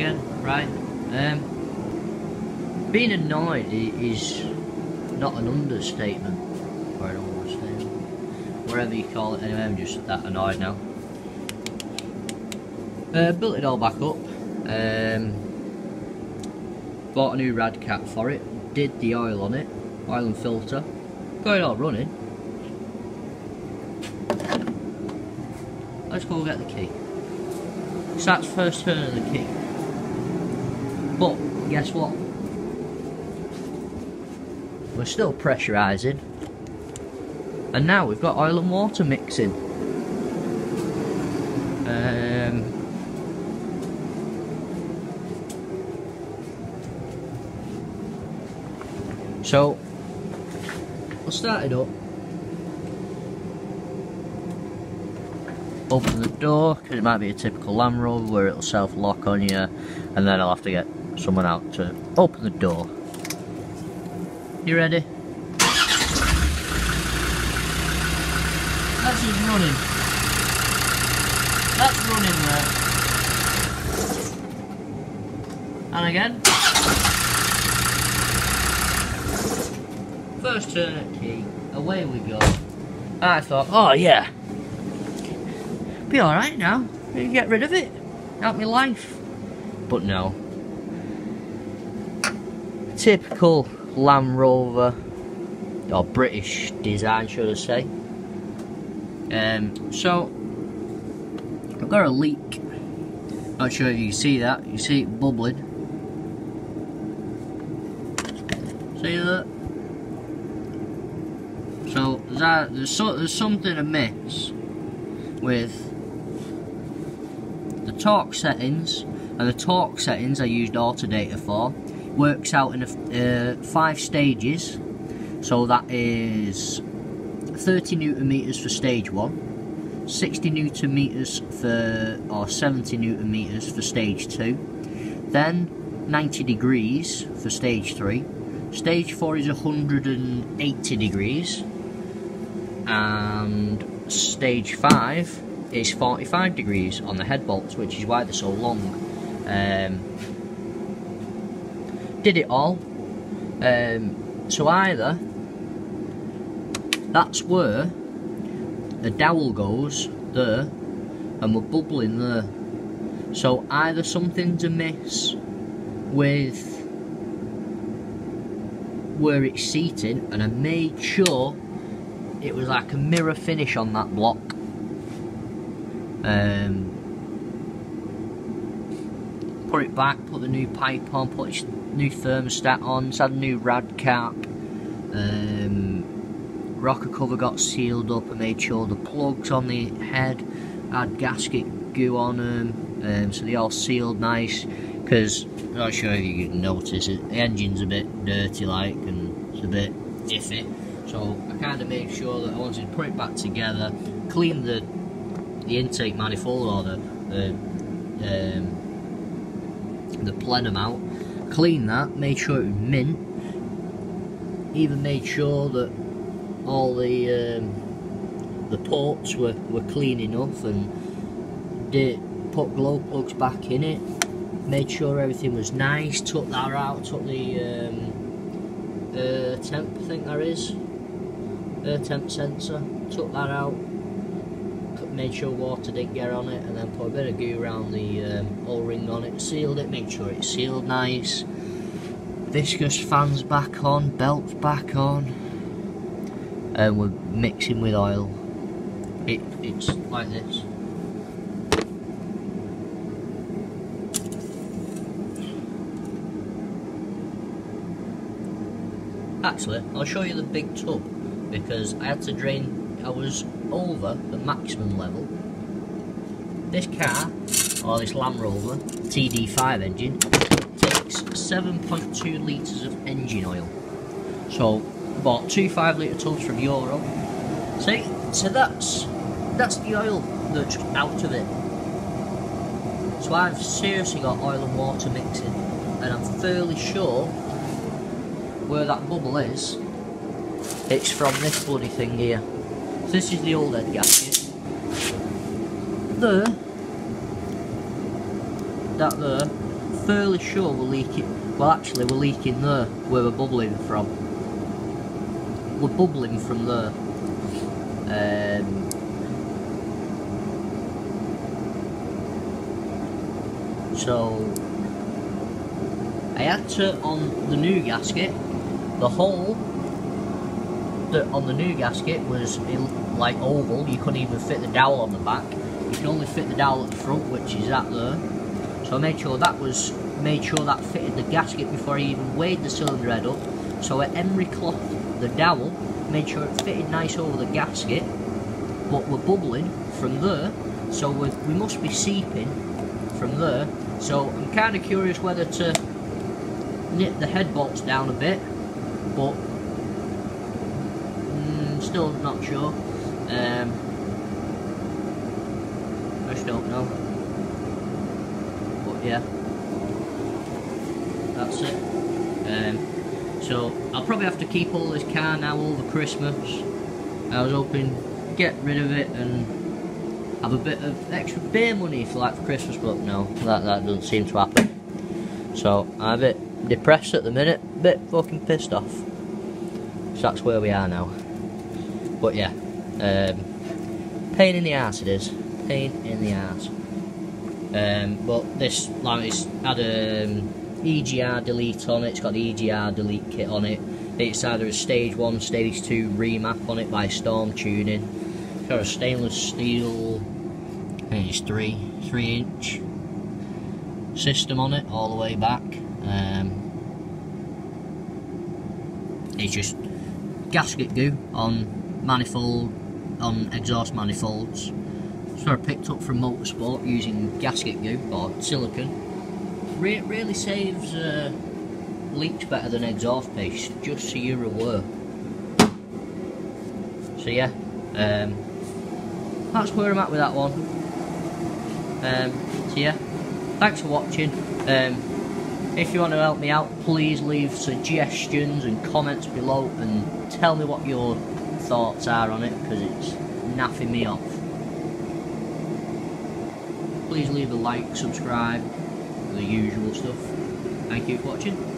again, right? Um, being annoyed is not an understatement, or an whatever you call it. Anyway, I'm just that annoyed now. Uh, built it all back up. Um, bought a new rad cap for it. Did the oil on it, oil and filter. Got it all running. Let's go get the key. So that's first turn of the key. But guess what? We're still pressurising. And now we've got oil and water mixing. Um, so, we'll start it up. Open the door, because it might be a typical Land Rover where it'll self-lock on you, and then I'll have to get someone out to open the door. You ready? That's just running. That's running there. And again. First turn at key. Away we go. I thought, oh yeah. Be alright now. You can get rid of it. Help me life. But no. Typical Land Rover. Or British design, should I say. Um, so, I've got a leak. Not sure if you see that. You see it bubbling. See that? So that there's, so, there's something amiss with the torque settings, and the torque settings I used Autodata for works out in a, uh, five stages. So that is 30 newton meters for stage one, 60 newton meters for or 70 newton meters for stage two, then 90 degrees for stage three. Stage four is 180 degrees, and stage five is 45 degrees on the head bolts, which is why they're so long. Um, did it all. Um, so either that's where the dowel goes there, and we're bubbling there. So either something's amiss with where it's seating, and I made sure it was like a mirror finish on that block. Um, put it back, put the new pipe on, put its new thermostat on, it's had a new rad cap. Um, rocker cover got sealed up and made sure the plugs on the head had gasket goo on them, um, so they all sealed nice. Because I'm not sure if you can notice it, the engine's a bit dirty like and it's a bit iffy. So I kind of made sure that I wanted to put it back together, clean the the intake manifold or the the, um, the plenum out, clean that, made sure it was mint, even made sure that all the um, the ports were, were clean enough and did put glow plugs back in it, made sure everything was nice, took that out, took the um, uh, temp I think there is, air temp sensor, took that out, made sure water didn't get on it and then put a bit of goo around the um, O-ring on it, sealed it, made sure it's sealed nice, viscous fans back on, belts back on, and we're mixing with oil. It, it's like this. Actually, I'll show you the big tub because I had to drain, I was over the maximum level. This car, or this Land Rover TD5 engine, takes 7.2 litres of engine oil. So, bought two 5 litre tubs from Euro. See, so that's, that's the oil that's out of it. So I've seriously got oil and water mixing, and I'm fairly sure where that bubble is, it's from this bloody thing here. So this is the old head gasket. There, that there, fairly sure we're leaking. Well, actually, we're leaking there where we're bubbling from. We're bubbling from there. Um, so I had to on the new gasket. The hole that on the new gasket was like oval. You couldn't even fit the dowel on the back. You can only fit the dowel at the front, which is that there. So I made sure that was made sure that fitted the gasket before I even weighed the cylinder head up. So I emery cloth the dowel, made sure it fitted nice over the gasket, but we're bubbling from there, so we we must be seeping from there. So I'm kind of curious whether to nip the head bolts down a bit, but still not sure. Um, I just don't know. But yeah, that's it. Um, so I'll probably have to keep all this car now over Christmas. I was hoping to get rid of it and have a bit of extra beer money for like for Christmas, but no, that that doesn't seem to happen. So I'm a bit depressed at the minute, a bit fucking pissed off. So that's where we are now. But yeah, um, pain in the ass it is. Pain in the ass. Um, but this like it's had a um, EGR delete on it. It's got the EGR delete kit on it. It's either a stage one, stage two remap on it by Storm Tuning. It's got a stainless steel, it's three, three inch system on it all the way back. Um, it's just gasket goo on manifold, on exhaust manifolds. So I picked up from Motorsport using gasket goo or silicon. Re really saves uh, leaks better than exhaust paste, just so you're aware. So yeah, um, that's where I'm at with that one. Um, so yeah, thanks for watching. Um, if you want to help me out, please leave suggestions and comments below and tell me what your thoughts are on it because it's naffing me off. Please leave a like, subscribe, the usual stuff. Thank you for watching.